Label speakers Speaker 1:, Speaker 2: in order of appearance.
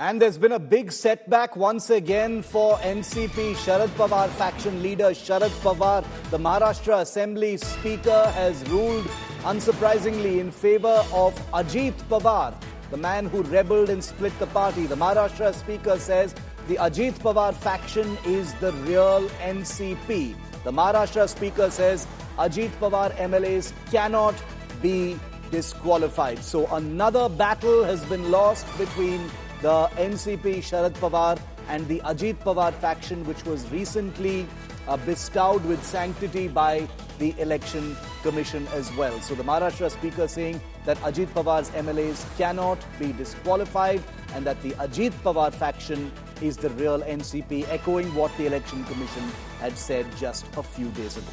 Speaker 1: And there's been a big setback once again for NCP Sharad Pawar faction leader Sharad Pawar. The Maharashtra Assembly Speaker has ruled unsurprisingly in favor of Ajit Pawar, the man who rebelled and split the party. The Maharashtra Speaker says the Ajit Pawar faction is the real NCP. The Maharashtra Speaker says Ajit Pawar MLAs cannot be disqualified. So another battle has been lost between the NCP Sharad Pawar and the Ajit Pawar faction, which was recently uh, bestowed with sanctity by the Election Commission as well. So the Maharashtra Speaker saying that Ajit Pawar's MLAs cannot be disqualified and that the Ajit Pawar faction is the real NCP, echoing what the Election Commission had said just a few days ago.